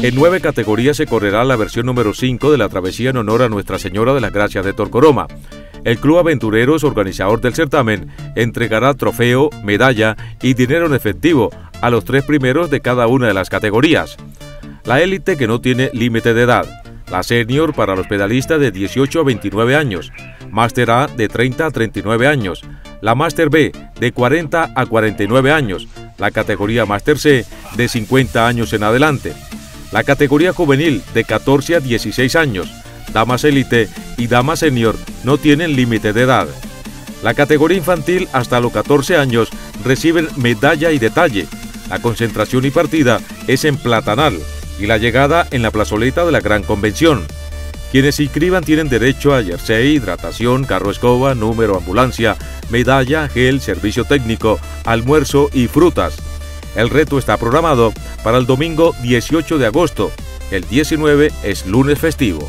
En nueve categorías se correrá la versión número 5 de la travesía en honor a Nuestra Señora de las Gracias de Torcoroma. El Club Aventureros, organizador del certamen, entregará trofeo, medalla y dinero en efectivo a los tres primeros de cada una de las categorías. La élite que no tiene límite de edad, la senior para los pedalistas de 18 a 29 años, Master A de 30 a 39 años, la Master B de 40 a 49 años, la categoría Master C de 50 años en adelante, la categoría juvenil de 14 a 16 años, damas élite y damas senior no tienen límite de edad. La categoría infantil hasta los 14 años reciben medalla y detalle. La concentración y partida es en Platanal y la llegada en la plazoleta de la Gran Convención. Quienes se inscriban tienen derecho a jersey, hidratación, carro escoba, número, ambulancia, medalla, gel, servicio técnico, almuerzo y frutas. El reto está programado para el domingo 18 de agosto. El 19 es lunes festivo.